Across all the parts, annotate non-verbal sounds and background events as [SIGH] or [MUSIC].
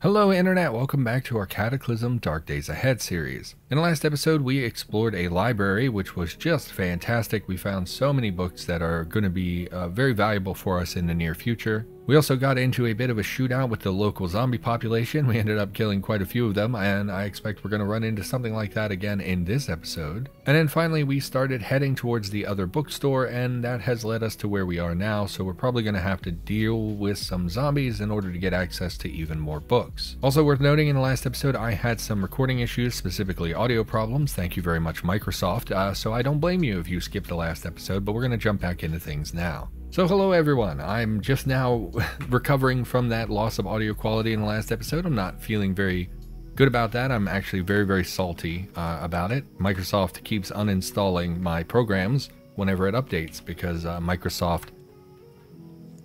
Hello Internet, welcome back to our Cataclysm Dark Days Ahead series. In the last episode we explored a library which was just fantastic. We found so many books that are going to be uh, very valuable for us in the near future. We also got into a bit of a shootout with the local zombie population. We ended up killing quite a few of them, and I expect we're going to run into something like that again in this episode. And then finally, we started heading towards the other bookstore, and that has led us to where we are now, so we're probably going to have to deal with some zombies in order to get access to even more books. Also, worth noting in the last episode, I had some recording issues, specifically audio problems. Thank you very much, Microsoft. Uh, so I don't blame you if you skipped the last episode, but we're going to jump back into things now. So, hello everyone. I'm just now [LAUGHS] recovering from that loss of audio quality in the last episode. I'm not feeling very good about that. I'm actually very, very salty uh, about it. Microsoft keeps uninstalling my programs whenever it updates because uh, Microsoft,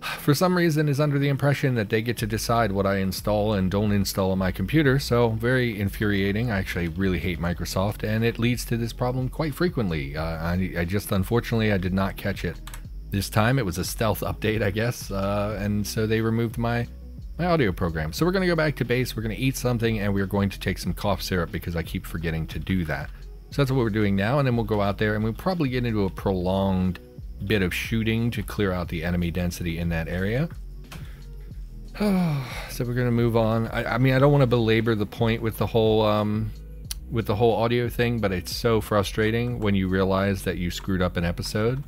[SIGHS] for some reason, is under the impression that they get to decide what I install and don't install on my computer. So, very infuriating. I actually really hate Microsoft, and it leads to this problem quite frequently. Uh, I, I just, unfortunately, I did not catch it this time it was a stealth update, I guess, uh, and so they removed my my audio program. So we're going to go back to base, we're going to eat something, and we're going to take some cough syrup because I keep forgetting to do that. So that's what we're doing now, and then we'll go out there and we'll probably get into a prolonged bit of shooting to clear out the enemy density in that area. [SIGHS] so we're going to move on. I, I, mean, I don't want to belabor the point with the whole um, with the whole audio thing, but it's so frustrating when you realize that you screwed up an episode.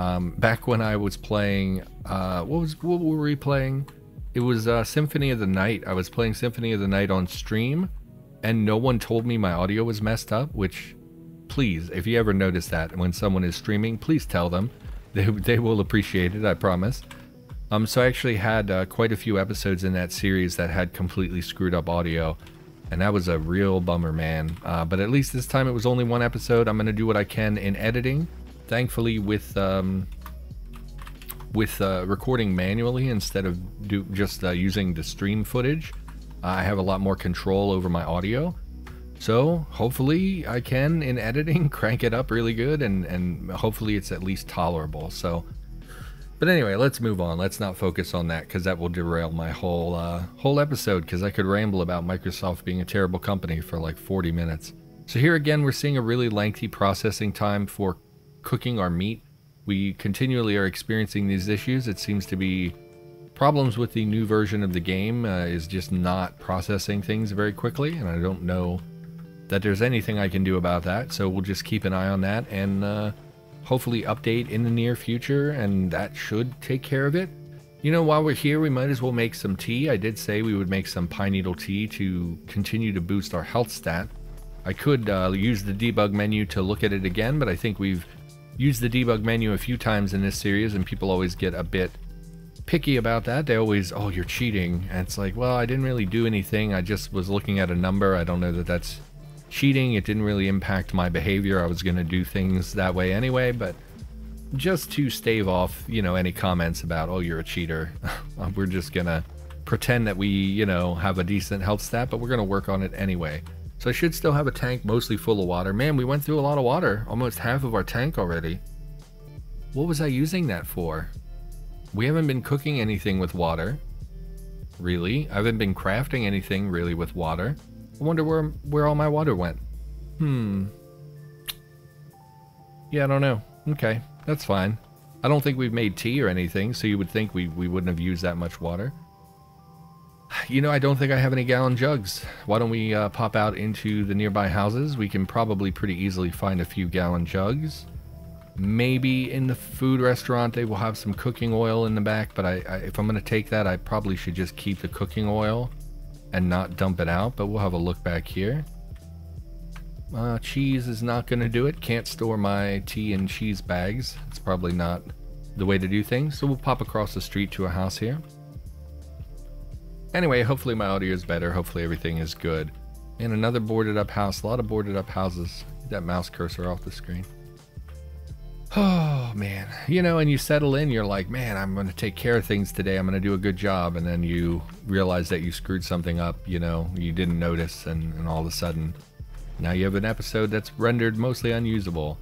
Um, back when I was playing, uh, what was what were we playing? It was uh, Symphony of the Night. I was playing Symphony of the Night on stream, and no one told me my audio was messed up. Which, please, if you ever notice that when someone is streaming, please tell them. [LAUGHS] They they will appreciate it. I promise. Um, so I actually had uh, quite a few episodes in that series that had completely screwed up audio, and that was a real bummer, man. Uh, but at least this time it was only one episode. I'm gonna do what I can in editing thankfully with um, with uh, recording manually instead of do, just uh, using the stream footage, I have a lot more control over my audio. So hopefully I can in editing [LAUGHS] crank it up really good and and hopefully it's at least tolerable. So but anyway, let's move on. Let's not focus on that because that will derail my whole uh, whole episode because I could ramble about Microsoft being a terrible company for like 40 minutes. So here again, we're seeing a really lengthy processing time for cooking our meat. We continually are experiencing these issues. It seems to be problems with the new version of the game uh, is just not processing things very quickly, and I don't know that there's anything I can do about that. So we'll just keep an eye on that and uh, hopefully update in the near future, and that should take care of it. You know, while we're here, we might as well make some tea. I did say we would make some pine needle tea to continue to boost our health stat. I could uh, use the debug menu to look at it again, but I think we've used the debug menu a few times in this series, and people always get a bit picky about that. They always, oh, you're cheating. And it's like, well, I didn't really do anything. I just was looking at a number. I don't know that that's cheating. It didn't really impact my behavior. I was going to do things that way anyway, but just to stave off, you know, any comments about, oh, you're a cheater, [LAUGHS] we're just going to pretend that we, you know, have a decent health stat, but we're going to work on it anyway. So I should still have a tank mostly full of water. Man, we went through a lot of water. Almost half of our tank already. What was I using that for? We haven't been cooking anything with water. Really? I haven't been crafting anything really with water. I wonder where, where all my water went. Hmm. Yeah, I don't know. Okay, that's fine. I don't think we've made tea or anything, so you would think we, we wouldn't have used that much water. [SIGHS] You know, I don't think I have any gallon jugs. Why don't we uh, pop out into the nearby houses? We can probably pretty easily find a few gallon jugs. Maybe in the food restaurant they will have some cooking oil in the back, but I, I if I'm going to take that, I probably should just keep the cooking oil and not dump it out, but we'll have a look back here. Uh, cheese is not going to do it. Can't store my tea in cheese bags. It's probably not the way to do things, so we'll pop across the street to a house here. Anyway, hopefully my audio is better. Hopefully everything is good. And another boarded up house. A lot of boarded up houses. Get that mouse cursor off the screen. Oh, man. You know, and you settle in, you're like, man, I'm going to take care of things today. I'm going to do a good job. And then you realize that you screwed something up, you know, you didn't notice. And, and all of a sudden, now you have an episode that's rendered mostly unusable.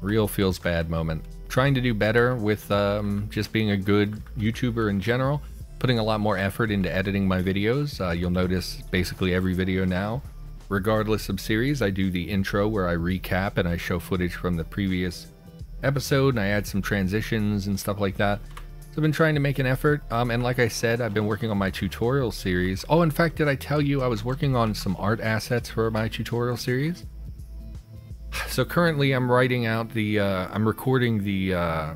Real feels bad moment. Trying to do better with um, just being a good YouTuber in general putting a lot more effort into editing my videos. Uh, you'll notice basically every video now, regardless of series, I do the intro where I recap and I show footage from the previous episode and I add some transitions and stuff like that. So I've been trying to make an effort, um, and like I said, I've been working on my tutorial series. Oh, in fact, did I tell you I was working on some art assets for my tutorial series? [SIGHS] So currently I'm writing out the, uh, I'm recording the uh,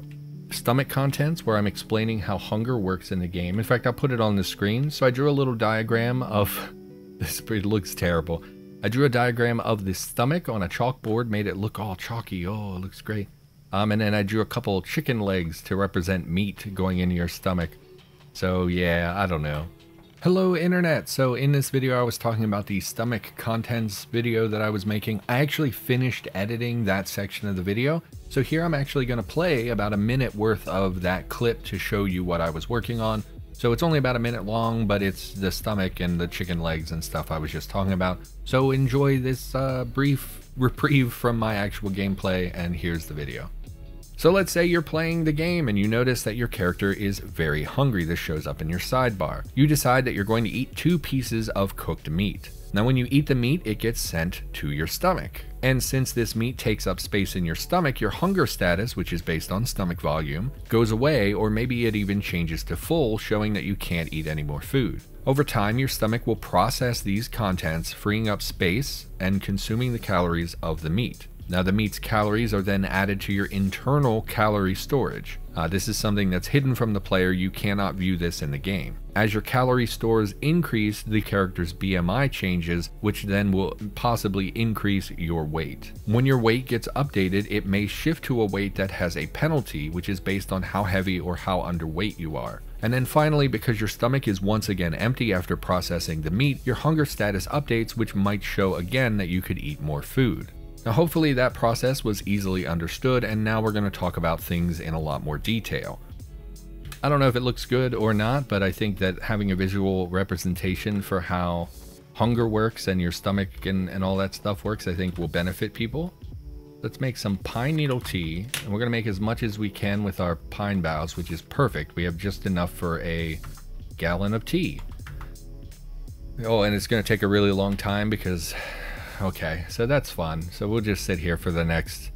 stomach contents where I'm explaining how hunger works in the game. In fact, I'll put it on the screen. So I drew a little diagram of, [LAUGHS] this it looks terrible. I drew a diagram of the stomach on a chalkboard, made it look all chalky. Oh, it looks great. Um, and then I drew a couple chicken legs to represent meat going into your stomach. So yeah, I don't know. Hello internet! So in this video I was talking about the stomach contents video that I was making. I actually finished editing that section of the video. So here I'm actually going to play about a minute worth of that clip to show you what I was working on. So it's only about a minute long, but it's the stomach and the chicken legs and stuff I was just talking about. So enjoy this uh, brief [LAUGHS] reprieve from my actual gameplay and here's the video. So let's say you're playing the game and you notice that your character is very hungry. This shows up in your sidebar. You decide that you're going to eat two pieces of cooked meat. Now when you eat the meat, it gets sent to your stomach. And since this meat takes up space in your stomach, your hunger status, which is based on stomach volume, goes away or maybe it even changes to full, showing that you can't eat any more food. Over time, your stomach will process these contents, freeing up space and consuming the calories of the meat. Now, the meat's calories are then added to your internal calorie storage. Uh, this is something that's hidden from the player, you cannot view this in the game. As your calorie stores increase, the character's BMI changes, which then will possibly increase your weight. When your weight gets updated, it may shift to a weight that has a penalty, which is based on how heavy or how underweight you are. And then finally, because your stomach is once again empty after processing the meat, your hunger status updates, which might show again that you could eat more food. Now hopefully that process was easily understood and now we're going to talk about things in a lot more detail. I don't know if it looks good or not, but I think that having a visual representation for how hunger works and your stomach and, and all that stuff works, I think will benefit people. Let's make some pine needle tea, and we're going to make as much as we can with our pine boughs, which is perfect. We have just enough for a gallon of tea. Oh, and it's going to take a really long time because okay, so that's fun. So we'll just sit here for the next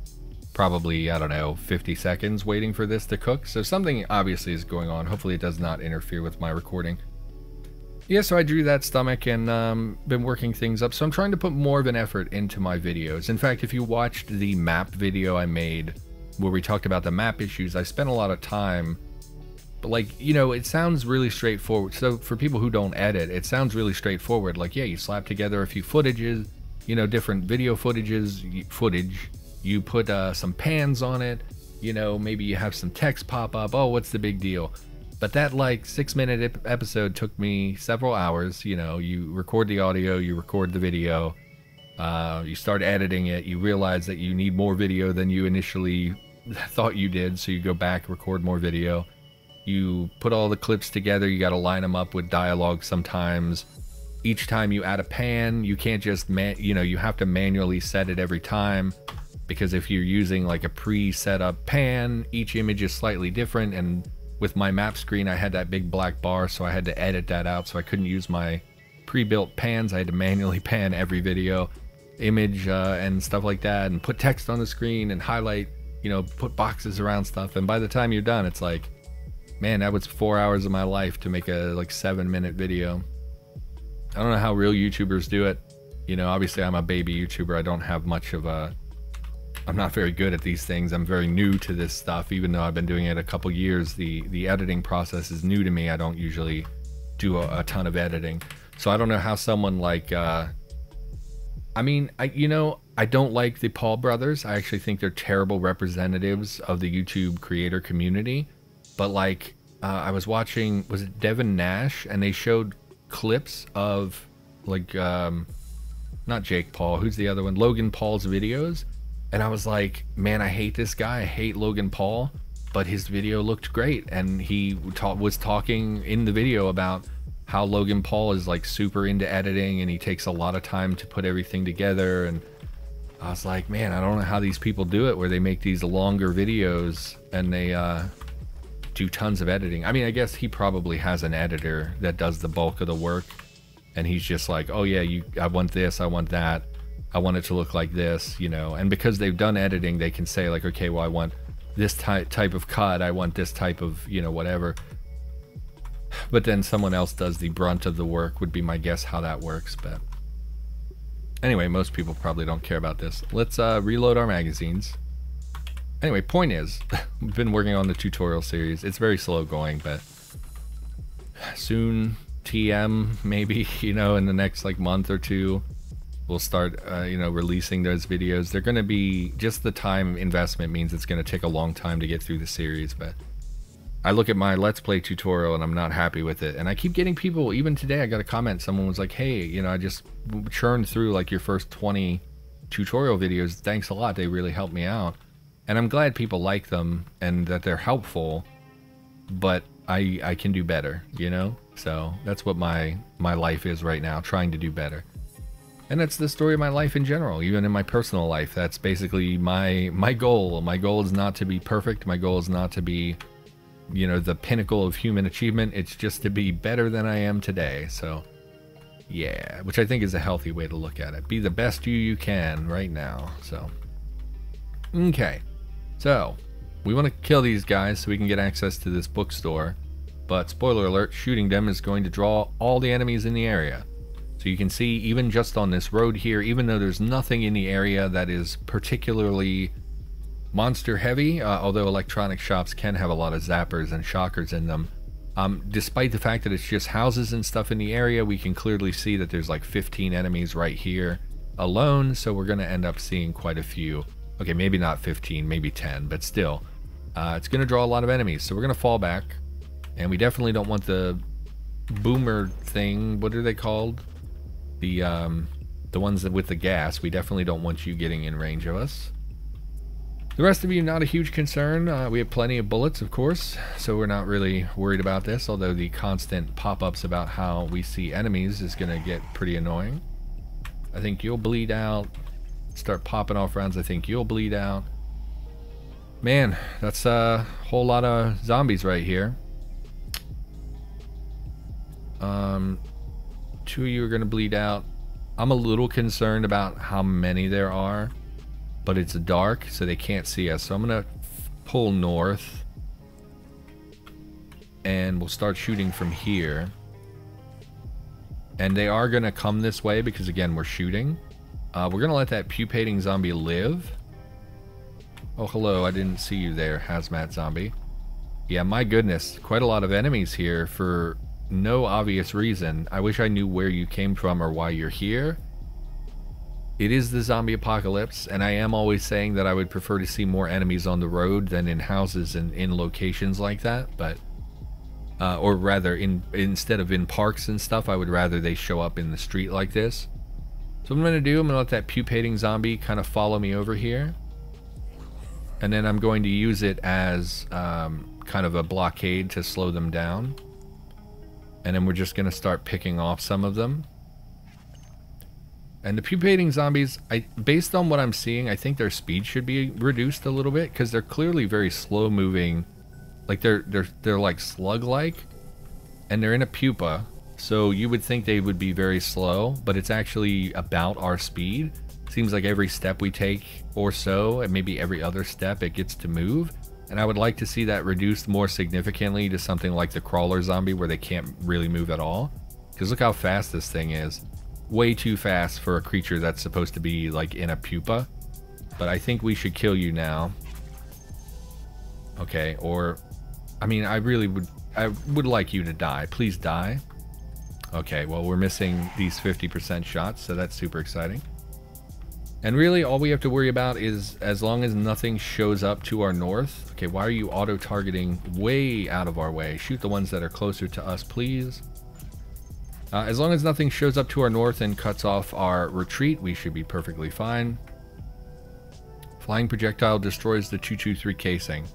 probably, I don't know, 50 seconds waiting for this to cook. So something obviously is going on. Hopefully it does not interfere with my recording. Yeah, so I drew that stomach and um, been working things up. So I'm trying to put more of an effort into my videos. In fact, if you watched the map video I made where we talked about the map issues, I spent a lot of time but like you know it sounds really straightforward so for people who don't edit it sounds really straightforward like yeah you slap together a few footages you know, different video footages, footage. You put uh, some pans on it. You know, maybe you have some text pop up. Oh, what's the big deal? But that like six minute episode took me several hours. You know, you record the audio, you record the video, uh, you start editing it, you realize that you need more video than you initially [LAUGHS] thought you did, so you go back, record more video. You put all the clips together, you got to line them up with dialogue sometimes each time you add a pan, you can't just man, you know, you have to manually set it every time because if you're using like a pre-set up pan, each image is slightly different and with my map screen I had that big black bar so I had to edit that out so I couldn't use my pre-built pans. I had to manually [LAUGHS] pan every video image uh, and stuff like that and put text on the screen and highlight, you know, put boxes around stuff and by the time you're done it's like man, that was 4 hours of my life to make a like 7 minute video. I don't know how real YouTubers do it. You know, obviously I'm a baby YouTuber. I don't have much of a I'm not very good at these things. I'm very new to this stuff even though I've been doing it a couple years. The the editing process is new to me. I don't usually do a, a ton of editing. So I don't know how someone like uh I mean, I you know, I don't like the Paul brothers. I actually think they're terrible representatives of the YouTube creator community. But like uh, I was watching was it Devin Nash and they showed clips of like um not Jake Paul, who's the other one? Logan Paul's videos. And I was like, man, I hate this guy. I hate Logan Paul, but his video looked great and he ta- was talking in the video about how Logan Paul is like super into editing and he takes a lot of time to put everything together and I was like, man, I don't know how these people do it where they make these longer videos and they uh do tons of editing. I mean, I guess he probably has an editor that does the bulk of the work, and he's just like, oh yeah, you, I want this, I want that, I want it to look like this, you know. And because they've done editing, they can say like, okay, well, I want this type type of cut, I want this type of, you know, whatever. But then someone else does the brunt of the work would be my guess how that works, but anyway, most people probably don't care about this. Let's uh, reload our magazines. Anyway, point is, [LAUGHS] we've been working on the tutorial series. It's very slow going, but soon TM maybe, [LAUGHS] you know, in the next like month or two, we'll start, uh, you know, releasing those videos. They're going to be, just the time investment means it's going to take a long time to get through the series, but I look at my Let's Play tutorial and I'm not happy with it. And I keep getting people, even today I got a comment, someone was like, hey, you know, I just churned through like your first 20 tutorial videos. Thanks a lot. They really helped me out. And I'm glad people like them and that they're helpful, but I I can do better, you know? So that's what my my life is right now, trying to do better. And that's the story of my life in general, even in my personal life. That's basically my my goal. My goal is not to be perfect. My goal is not to be you know, the pinnacle of human achievement. It's just to be better than I am today. So, yeah, which I think is a healthy way to look at it. Be the best you you can right now. So, okay. So, we want to kill these guys so we can get access to this bookstore. But spoiler alert, shooting them is going to draw all the enemies in the area. So you can see even just on this road here, even though there's nothing in the area that is particularly monster heavy, uh, although electronic shops can have a lot of zappers and shockers in them. Um, despite the fact that it's just houses and stuff in the area, we can clearly see that there's like 15 enemies right here alone, so we're going to end up seeing quite a few. Okay, maybe not 15, maybe 10, but still. Uh, it's going to draw a lot of enemies, so we're going to fall back. And we definitely don't want the boomer thing. What are they called? The, um, the ones that with the gas. We definitely don't want you getting in range of us. The rest of you, not a huge concern. Uh, we have plenty of bullets, of course, so we're not really worried about this, although the constant pop-ups about how we see enemies is going to get pretty annoying. I think you'll bleed out. Start popping off rounds, I think you'll bleed out. Man, that's a whole lot of zombies right here. Um, two of you are going to bleed out. I'm a little concerned about how many there are but it's dark, so they can't see us. So I'm going to pull north, and we'll start shooting from here. And they are going to come this way because, again, we're shooting. Uh, we're going to let that pupating zombie live. Oh, hello. I didn't see you there, hazmat zombie. Yeah, my goodness. Quite a lot of enemies here for no obvious reason. I wish I knew where you came from or why you're here. It is the zombie apocalypse, and I am always saying that I would prefer to see more enemies on the road than in houses and in locations like that, but uh, or rather in instead of in parks and stuff, I would rather they show up in the street like this. So what I'm gonna do, I'm gonna let that pupating zombie kind of follow me over here. And then I'm going to use it as um, kind of a blockade to slow them down. And then we're just gonna start picking off some of them. And the pupating zombies, I based on what I'm seeing, I think their speed should be reduced a little bit because they're clearly very slow moving. Like they're they're they're like slug-like, and they're in a pupa, so you would think they would be very slow, but it's actually about our speed. Seems like every step we take or so, and maybe every other step, it gets to move. And I would like to see that reduced more significantly to something like the crawler zombie where they can't really move at all. Because look how fast this thing is way too fast for a creature that's supposed to be like in a pupa. But I think we should kill you now. Okay, or I mean, I really would I would like you to die. Please die. Okay, well, we're missing these 50% shots, so that's super exciting. And really, all we have to worry about is as long as nothing shows up to our north. Okay, why are you auto-targeting way out of our way? Shoot the ones that are closer to us, please. Uh, as long as nothing shows up to our north and cuts off our retreat, we should be perfectly fine. Flying projectile destroys the 223 casing.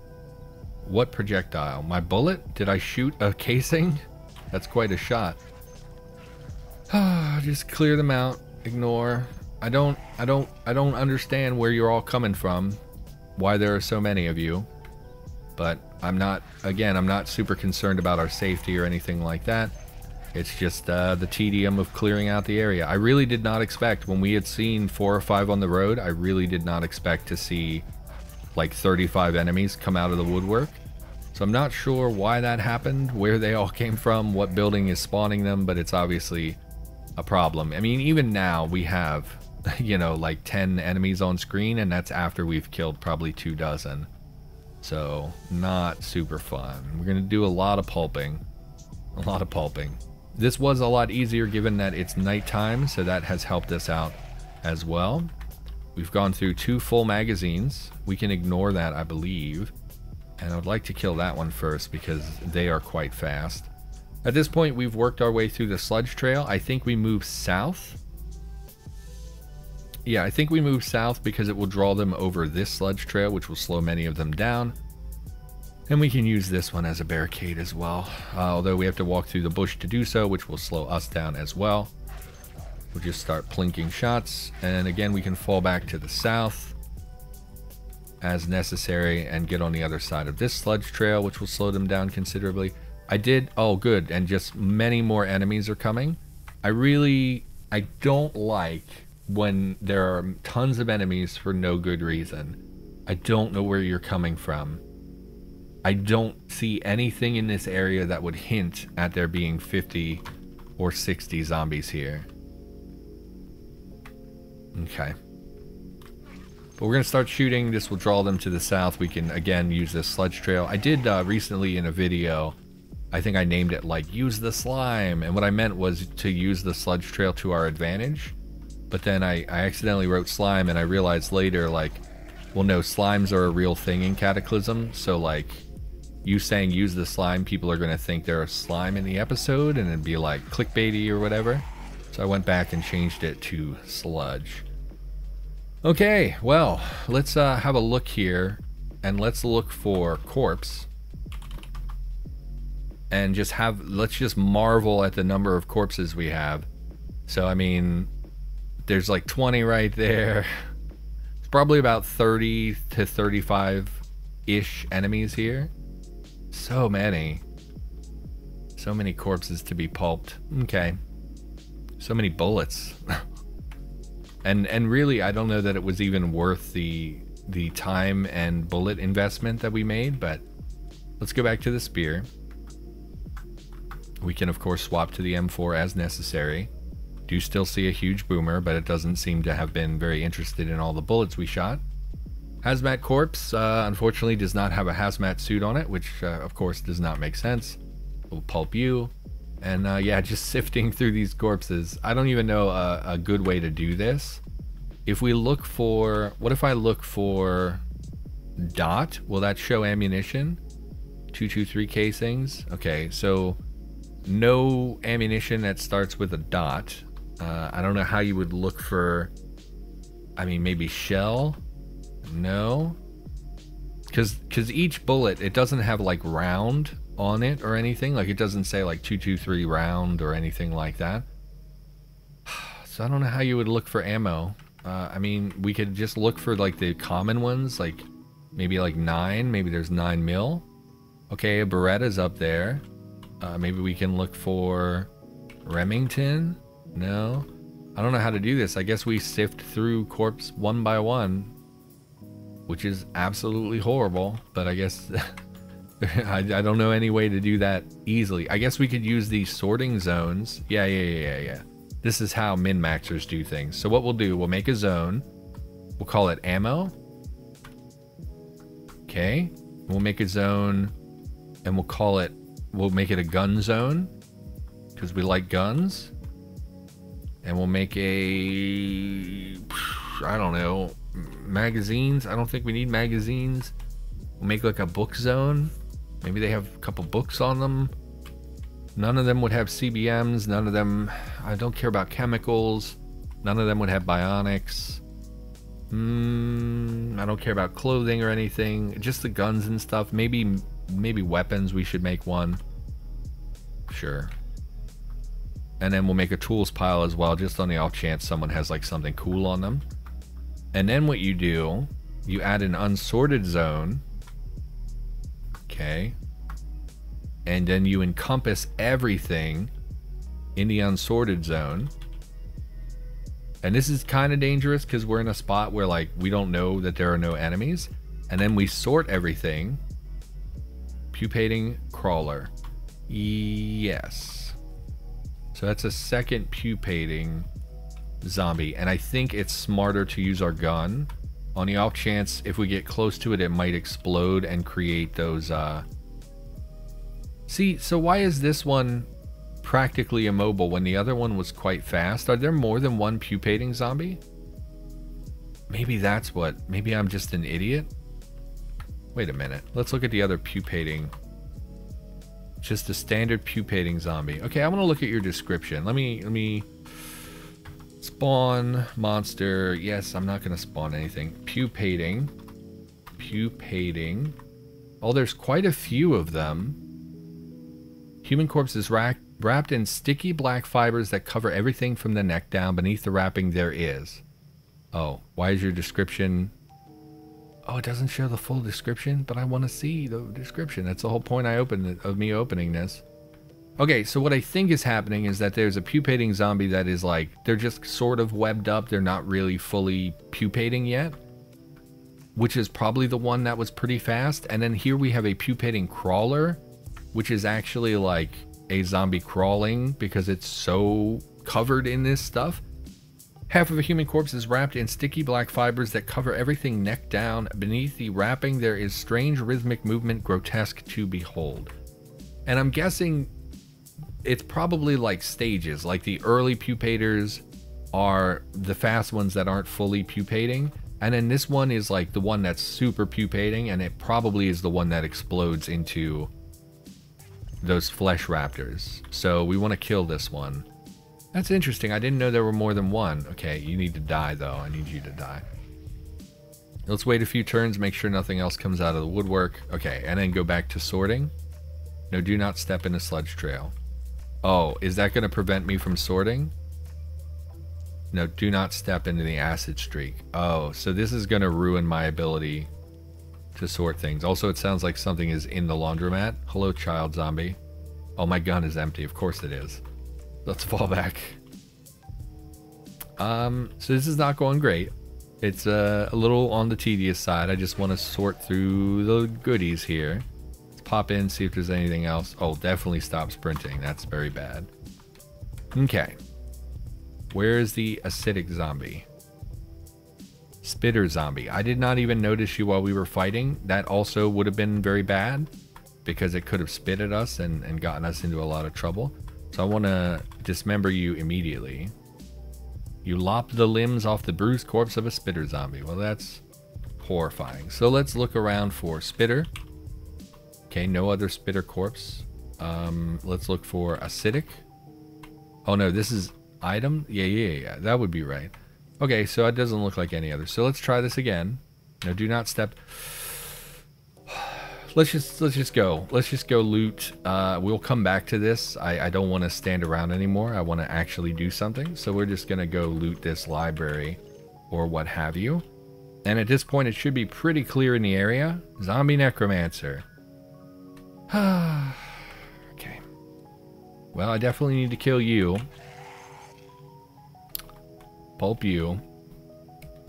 What projectile? My bullet? Did I shoot a casing? [LAUGHS] That's quite a shot. [SIGHS] Just clear them out. Ignore. I don't I don't I don't understand where you're all coming from. Why there are so many of you. But I'm not, again, I'm not super concerned about our safety or anything like that. It's just uh, the tedium of clearing out the area. I really did not expect, when we had seen four or five on the road, I really did not expect to see like 35 enemies come out of the woodwork. So I'm not sure why that happened, where they all came from, what building is spawning them, but it's obviously a problem. I mean, even now we have, [LAUGHS] you know, like 10 enemies on screen, and that's after we've killed probably two dozen. So, not super fun. We're going to do a lot of pulping. A lot of pulping. This was a lot easier given that it's nighttime, so that has helped us out as well. We've gone through two full magazines. We can ignore that, I believe. And I would like to kill that one first because they are quite fast. At this point, we've worked our way through the sludge trail. I think we move south. Yeah, I think we move south because it will draw them over this sludge trail, which will slow many of them down. And we can use this one as a barricade as well. Uh, although we have to walk through the bush to do so, which will slow us down as well. We'll just start plinking shots. And again, we can fall back to the south as necessary and get on the other side of this sludge trail, which will slow them down considerably. I did, oh good, and just many more enemies are coming. I really, I don't like when there are tons of enemies for no good reason. I don't know where you're coming from. I don't see anything in this area that would hint at there being 50 or 60 zombies here. Okay. But we're going to start shooting. This will draw them to the south. We can, again, use this sludge trail. I did uh, recently in a video I think I named it like use the slime. And what I meant was to use the sludge trail to our advantage. But then I, I accidentally wrote slime and I realized later like, well no, slimes are a real thing in Cataclysm. So like you saying use the slime, people are going to think there's slime in the episode and it'd be like clickbaity or whatever. So I went back and changed it to sludge. Okay, well, let's uh, have a look here and let's look for corpse and just have let's just marvel at the number of corpses we have. So I mean, there's like 20 right there. [LAUGHS] It's probably about 30 to 35 ish enemies here. So many. So many corpses to be pulped. Okay. So many bullets. [LAUGHS] and and really I don't know that it was even worth the the time and bullet investment that we made, but let's go back to the spear. We can of course swap to the M4 as necessary. Do still see a huge boomer, but it doesn't seem to have been very interested in all the bullets we shot. Hazmat Corpse, uh, unfortunately, does not have a hazmat suit on it, which uh, of course does not make sense. We'll pulp you. And uh, yeah, [LAUGHS] just sifting through these corpses. I don't even know a, a good way to do this. If we look for, what if I look for dot? Will that show ammunition? 223 casings. Okay, so no ammunition that starts with a dot. Uh, I don't know how you would look for. I mean, maybe shell. No, because because each bullet it doesn't have like round on it or anything. Like it doesn't say like two two three round or anything like that. [SIGHS] So I don't know how you would look for ammo. Uh, I mean, we could just look for like the common ones, like maybe like nine. Maybe there's nine mil. Okay, a Beretta's up there. Uh, maybe we can look for Remington? No? I don't know how to do this. I guess we sift through corpse one by one, which is absolutely horrible, but I guess [LAUGHS] I, I, don't know any way to do that easily. I guess we could use the sorting zones. Yeah, yeah, yeah, yeah, yeah. This is how min-maxers do things. So what we'll do, we'll make a zone. We'll call it ammo. Okay. We'll make a zone and we'll call it we'll make it a gun zone because we like guns. And we'll make a I don't know magazines. I don't think we need magazines. We'll make like a book zone. Maybe they have a couple books on them. None of them would have CBMs. None of them. I don't care about chemicals. None of them would have bionics. Mm, I don't care about clothing or anything. Just the guns and stuff. Maybe maybe weapons, we should make one. Sure. And then we'll make a tools pile as well, just on the off chance someone has like something cool on them. And then what you do, you add an unsorted zone. Okay. And then you encompass everything in the unsorted zone. And this is kind of dangerous because we're in a spot where like we don't know that there are no enemies. And then we sort everything. Pupating crawler. Yes. So that's a second pupating zombie. And I think it's smarter to use our gun. On the off chance, if we get close to it, it might explode and create those... Uh... See, so why is this one practically immobile when the other one was quite fast? Are there more than one pupating zombie? Maybe that's what... Maybe I'm just an idiot? Wait a minute. Let's look at the other pupating just a standard pupating zombie. Okay, I want to look at your description. Let me let me spawn monster. Yes, I'm not going to spawn anything. Pupating. Pupating. Oh, there's quite a few of them. Human corpse is wrapped in sticky black fibers that cover everything from the neck down. Beneath the wrapping there is. Oh, why is your description Oh, it doesn't show the full description, but I want to see the description. That's the whole point I opened it, of me opening this. Okay, so what I think is happening is that there's a pupating zombie that is like, they're just sort of webbed up. They're not really fully pupating yet, which is probably the one that was pretty fast. And then here we have a pupating crawler, which is actually like a zombie crawling because it's so covered in this stuff. Half of a human corpse is wrapped in sticky black fibers that cover everything neck down. Beneath the wrapping, there is strange rhythmic movement, grotesque to behold. And I'm guessing it's probably like stages. Like the early pupators are the fast ones that aren't fully pupating. And then this one is like the one that's super pupating, and it probably is the one that explodes into those flesh raptors. So we want to kill this one. That's interesting. I didn't know there were more than one. Okay, you need to die, though. I need you to die. Let's wait a few turns, make sure nothing else comes out of the woodwork. Okay, and then go back to sorting. No, do not step in a sludge trail. Oh, is that going to prevent me from sorting? No, do not step into the acid streak. Oh, so this is going to ruin my ability to sort things. Also, it sounds like something is in the laundromat. Hello, child zombie. Oh, my gun is empty. Of course it is. Let's fall back. Um, so this is not going great. It's uh, a little on the tedious side. I just want to sort through the goodies here. Let's pop in, see if there's anything else. Oh, definitely stop sprinting. That's very bad. Okay. Where is the acidic zombie? Spitter zombie. I did not even notice you while we were fighting. That also would have been very bad because it could have spit at us and, and gotten us into a lot of trouble. So I want to dismember you immediately. You lop the limbs off the bruised corpse of a spitter zombie. Well, that's horrifying. So let's look around for spitter. Okay, no other spitter corpse. Um, let's look for acidic. Oh no, this is item? Yeah, yeah, yeah, that would be right. Okay, so it doesn't look like any other. So let's try this again. No, do not step let's just let's just go. Let's just go loot. Uh, we'll come back to this. I, I don't want to stand around anymore. I want to actually do something. So we're just gonna go loot this library or what have you. And at this point, it should be pretty clear in the area. Zombie necromancer. [SIGHS] okay. Well, I definitely need to kill you. Pulp you.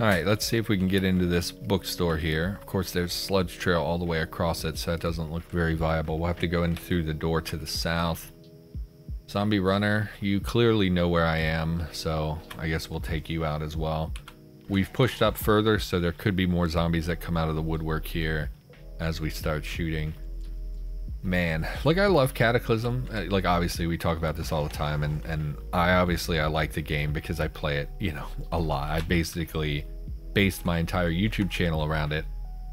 Alright, let's see if we can get into this bookstore here. Of course, there's sludge trail all the way across it, so that doesn't look very viable. We'll have to go in through the door to the south. Zombie runner, you clearly know where I am, so I guess we'll take you out as well. We've pushed up further, so there could be more zombies that come out of the woodwork here as we start shooting. Man, like I love Cataclysm. Uh, like obviously we talk about this all the time, and and I obviously I like the game because I play it, you know, a lot. I basically based my entire YouTube channel around it.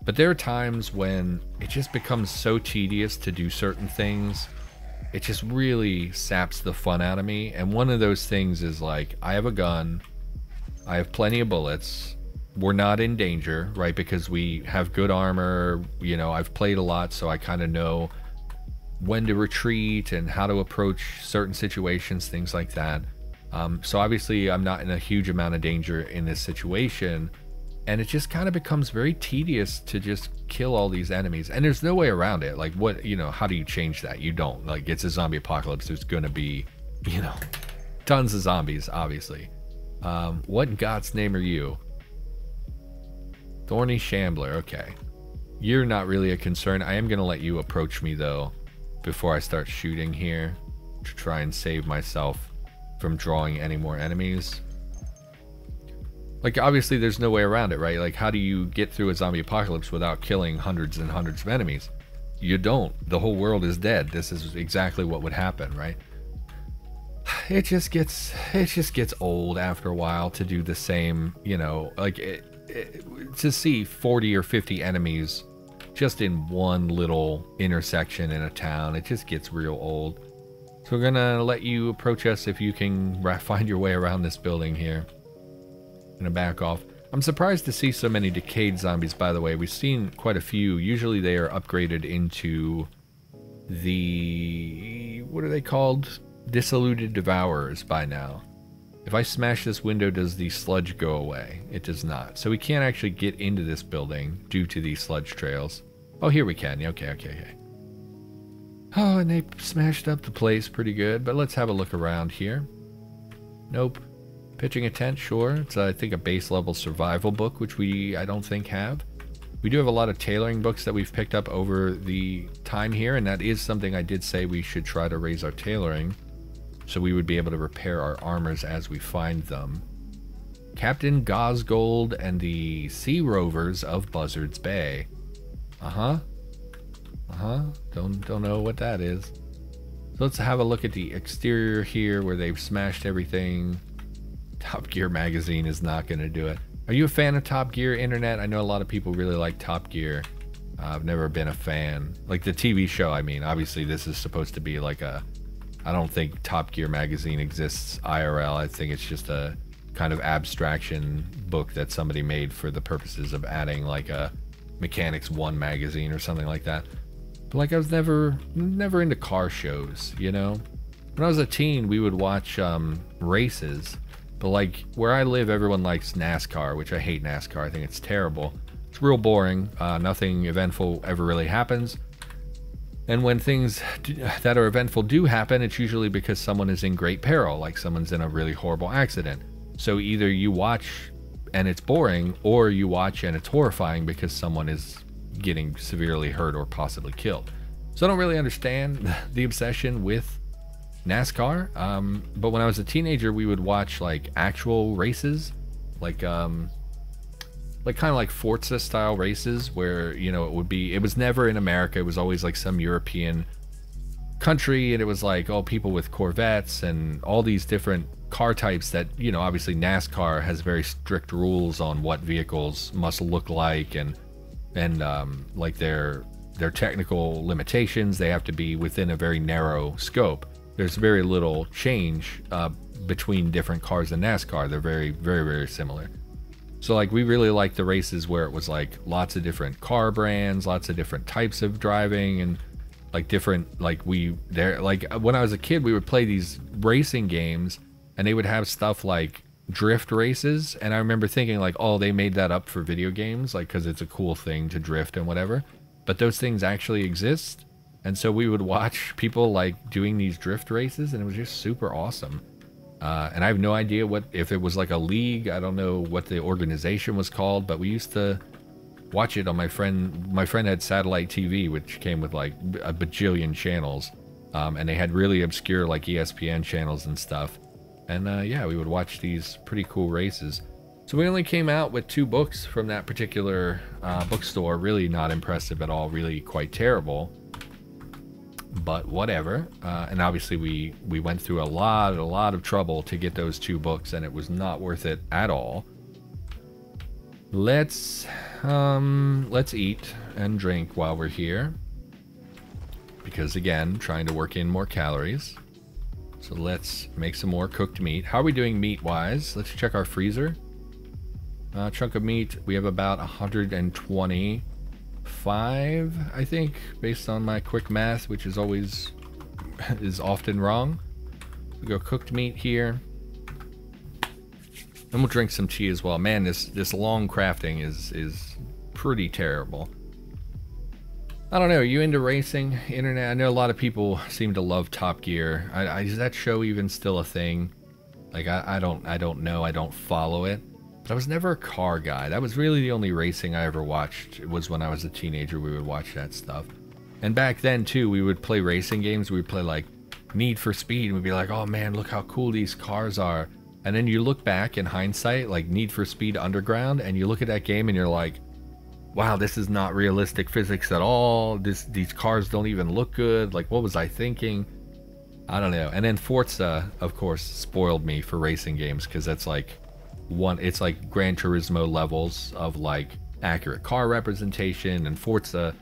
But there are times when it just becomes so tedious to do certain things. It just really saps the fun out of me. And one of those things is like I have a gun, I have plenty of bullets. We're not in danger, right? Because we have good armor. You know, I've played a lot, so I kind of know when to retreat and how to approach certain situations, things like that. Um, so obviously, I'm not in a huge amount of danger in this situation, and it just kind of becomes very tedious to just kill all these enemies. And there's no way around it. Like what you know how do you change that? You don't. Like it's a zombie apocalypse. There's gonna be you know tons of zombies obviously. Um, what in god's name are you? Thorny shambler okay. You're not really a concern. I am gonna let you approach me though before i start shooting here to try and save myself from drawing any more enemies like, obviously, there's no way around it, right? Like, how do you get through a zombie apocalypse without killing hundreds and hundreds of enemies? You don't. The whole world is dead. This is exactly what would happen, right? [SIGHS] It just gets it just gets old after a while to do the same, you know, like it, it, to see 40 or 50 enemies just in one little intersection in a town. It just gets real old. So we're gonna let you approach us if you can find your way around this building here gonna back off. I'm surprised to see so many decayed zombies, by the way. We've seen quite a few. Usually they are upgraded into the... what are they called? Dissoluted Devourers by now. If I smash this window, does the sludge go away? It does not. So we can't actually get into this building due to these sludge trails. Oh, here we can. Okay, okay, okay. Oh, and they smashed up the place pretty good, but let's have a look around here. Nope. Pitching a tent, sure. It's, uh, I think, a base level survival book, which we, I don't think, have. We do have a lot of tailoring books that we've picked up over the time here, and that is something I did say we should try to raise our tailoring so we would be able to repair our armors as we find them. Captain Gosgold and the Sea Rovers of Buzzards Bay. Uh-huh. Uh-huh. Don't don't know what that is. So let's have a look at the exterior here where they've smashed everything. Top Gear magazine is not going to do it. Are you a fan of Top Gear Internet? I know a lot of people really like Top Gear. Uh, I've never been a fan. Like the TV show, I mean, obviously this is supposed to be like a. I don't think Top Gear magazine exists IRL. I think it's just a kind of abstraction book that somebody made for the purposes of adding like a Mechanics One magazine or something like that. But like I was never never into car shows, you know. When I was a teen, we would watch um, races but like where I live, everyone likes NASCAR, which I hate NASCAR. I think it's terrible. It's real boring. Uh, nothing eventful ever really happens. And when things that are eventful do happen, it's usually because someone is in great peril, like someone's in a really horrible accident. So either you watch and it's boring, or you watch and it's horrifying because someone is getting severely hurt or possibly killed. So I don't really understand [LAUGHS] the obsession with NASCAR. Um, but when I was a teenager, we would watch like actual races, like um, like kind of like Forza style races, where you know it would be. It was never in America. It was always like some European country, and it was like all people with Corvettes and all these different car types that you know. Obviously, NASCAR has very strict rules on what vehicles must look like and and um, like their their technical limitations. They have to be within a very narrow scope there's very little change uh, between different cars in NASCAR. They're very, very, very similar. So like we really like the races where it was like lots of different car brands, lots of different types of driving, and like different like we there like when I was a kid we would play these racing games and they would have stuff like drift races and I remember thinking like oh they made that up for video games like because it's a cool thing to drift and whatever but those things actually exist and so we would watch [LAUGHS] people like doing these drift races, and it was just super awesome. Uh, and I have no idea what if it was like a league. I don't know what the organization was called, but we used to watch it on my friend. My friend had satellite TV, which came with like a bajillion channels, um, and they had really obscure like ESPN channels and stuff. And uh, yeah, we would watch these pretty cool races. So we only came out with two books from that particular uh, bookstore. Really not impressive at all. Really quite terrible but whatever. Uh, and obviously, we we went through a lot, a lot of trouble to get those two books, and it was not worth it at all. Let's um, let's eat and drink while we're here, because again, trying to work in more calories. So let's make some more cooked meat. How are we doing meat wise? Let's check our freezer. Uh, chunk of meat, we have about 120 five, I think, based on my quick math, which is always [LAUGHS] is often wrong. We go cooked meat here. And we'll drink some tea as well. Man, this this long crafting is is pretty terrible. I don't know. Are you into racing? Internet? I know a lot of people seem to love Top Gear. I, I, is that show even still a thing? Like I, I don't I don't know. I don't follow it. But I was never a car guy. That was really the only racing I ever watched. It was when I was a teenager. We would watch that stuff. And back then too, we would play racing games. We would play like Need for Speed. And we'd be like, oh man, look how cool these cars are. And then you look back in hindsight, like Need for Speed Underground, and you look at that game and you're like, wow, this is not realistic physics at all. This these cars don't even look good. Like, what was I thinking? I don't know. And then Forza, of course, spoiled me for racing games because that's like one. It's like Gran Turismo levels of like accurate car representation. And Forza,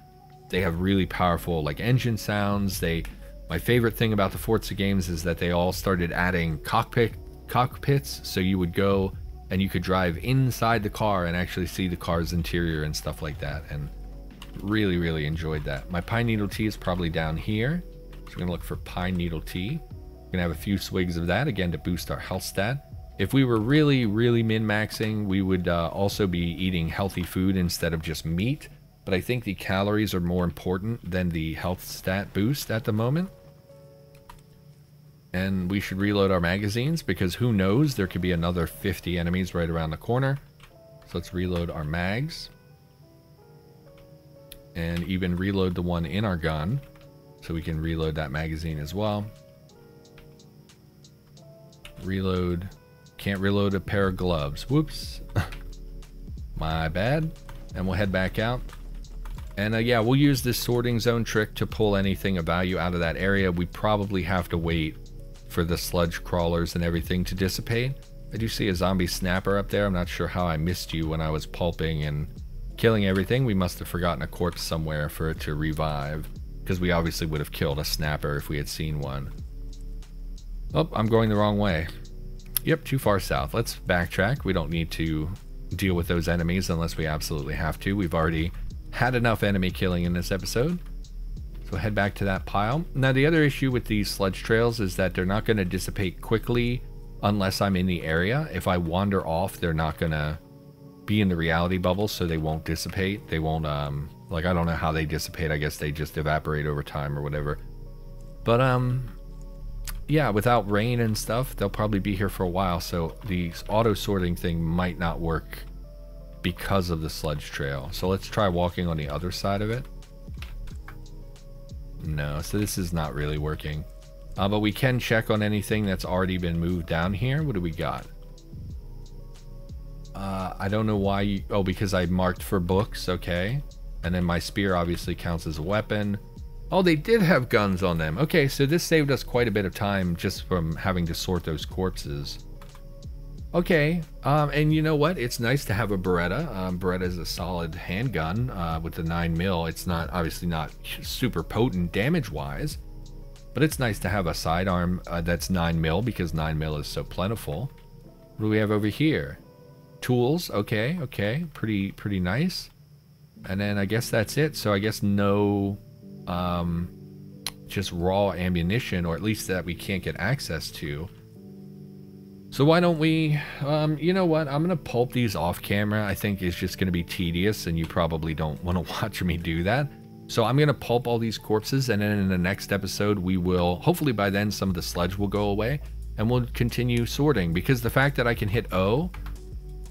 they have really powerful like engine sounds. They, my favorite thing about the Forza games is that they all started adding cockpit cockpits, so you would go and you could drive inside the car and actually see the car's interior and stuff like that. And really, really enjoyed that. My pine needle tea is probably down here. So we're gonna look for pine needle tea. We're gonna have a few swigs of that again to boost our health stat. If we were really, really min-maxing, we would uh, also be eating healthy food instead of just meat. But I think the calories are more important than the health stat boost at the moment. And we should reload our magazines because who knows, there could be another 50 enemies right around the corner. So let's reload our mags. And even reload the one in our gun. So we can reload that magazine as well. Reload. Can't reload a pair of gloves. Whoops. [LAUGHS] My bad. And we'll head back out. And uh, yeah, we'll use this sorting zone trick to pull anything of value out of that area. We probably have to wait for the sludge crawlers and everything to dissipate. I do see a zombie snapper up there. I'm not sure how I missed you when I was pulping and killing everything. We must have forgotten a corpse somewhere for it to revive. Because we obviously would have killed a snapper if we had seen one. Oh, I'm going the wrong way. Yep, too far south. Let's backtrack. We don't need to deal with those enemies unless we absolutely have to. We've already had enough enemy killing in this episode. So head back to that pile. Now the other issue with these sludge trails is that they're not going to dissipate quickly unless I'm in the area. If I wander off, they're not going to be in the reality bubble, so they won't dissipate. They won't, um, like, I don't know how they dissipate. I guess they just evaporate over time or whatever. But, um, yeah, without rain and stuff, they'll probably be here for a while, so the auto sorting thing might not work because of the sludge trail. So let's try walking on the other side of it. No, so this is not really working. Uh, but we can check on anything that's already been moved down here. What do we got? Uh, I don't know why you... Oh, because I marked for books. Okay. And then my spear obviously counts as a weapon. Oh, they did have guns on them. Okay, so this saved us quite a bit of time just from having to sort those corpses. Okay, um, and you know what? It's nice to have a Beretta. Um, Beretta is a solid handgun uh, with the 9 mil. It's not obviously not super potent damage-wise, but it's nice to have a sidearm uh, that's 9 mil because 9 mil is so plentiful. What do we have over here? Tools. Okay, okay, pretty pretty nice. And then I guess that's it. So I guess no, um, just raw ammunition, or at least that we can't get access to. So why don't we, um, you know what, I'm going to pulp these off camera. I think it's just going to be tedious and you probably don't [LAUGHS] want to watch me do that. So I'm going to pulp all these corpses and then in the next episode we will, hopefully by then some of the sludge will go away and we'll continue sorting because the fact that I can hit O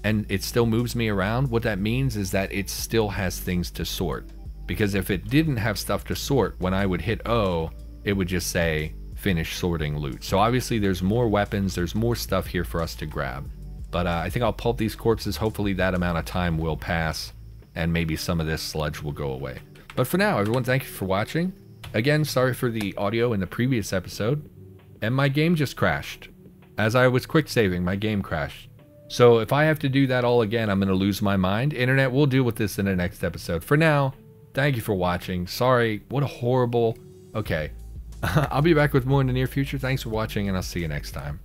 and it still moves me around, what that means is that it still has things to sort. Because if it didn't have stuff to sort, when I would hit O, it would just say finish sorting loot. So obviously there's more weapons, there's more stuff here for us to grab. But uh, I think I'll pulp these corpses. Hopefully that amount of time will pass and maybe some of this sludge will go away. But for now, everyone, thank you for watching. Again, sorry for the audio in the previous episode. And my game just crashed. As I was quick saving, my game crashed. So if I have to do that all again, I'm going to lose my mind. Internet, we'll deal with this in the next episode. For now, thank you for watching. Sorry, what a horrible... Okay, [LAUGHS] I'll be back with more in the near future. Thanks for watching, and I'll see you next time.